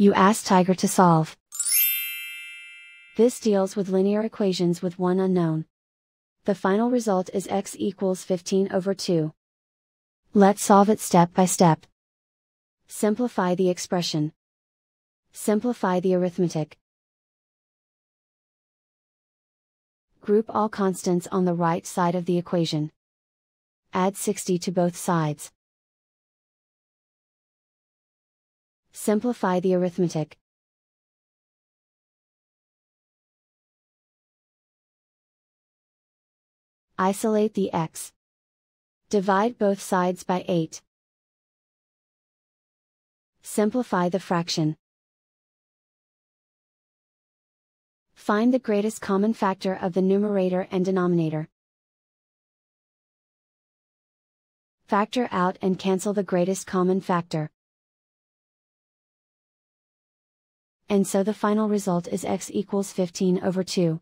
You ask Tiger to solve. This deals with linear equations with one unknown. The final result is x equals 15 over 2. Let's solve it step by step. Simplify the expression. Simplify the arithmetic. Group all constants on the right side of the equation. Add 60 to both sides. Simplify the arithmetic. Isolate the x. Divide both sides by 8. Simplify the fraction. Find the greatest common factor of the numerator and denominator. Factor out and cancel the greatest common factor. And so the final result is x equals 15 over 2.